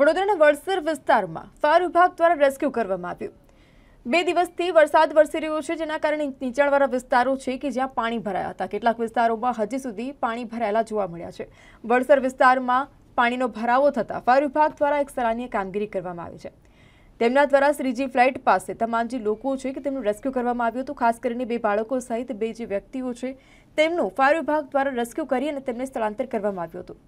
વડોદરાના વડસર વિસ્તારમાં ફાયર વિભાગ દ્વારા રેસ્ક્યુ કરવામાં આવ્યું. બે દિવસથી વરસાદ વરસી રહ્યો છે, જેના કારણે નીચાણવાળા વિસ્તારો છે કે જ્યાં પાણી ભરાયા હતા. કેટલાક વિસ્તારોમાં હજી સુધી પાણી ભરાયેલા જોવા મળ્યા છે. વડસર વિસ્તારમાં પાણીનો ભરાવો થતાં ફાયર વિભાગ દ્વારા એક સરાહનીય કામગીરી કરવામાં આવી છે. તેમના દ્વારા શ્રીજી ફ્લાઇટ પાસે તમામ જે લોકો છે કે તેમનું રેસ્ક્યુ કરવામાં આવ્યું હતું, ખાસ કરીને બે બાળકો સહિત બે જે વ્યક્તિઓ છે, તેમનું ફાયર વિભાગ દ્વારા રેસ્ક્યુ કરી અને તેમને સ્થળાંતર કરવામાં આવ્યું હતું.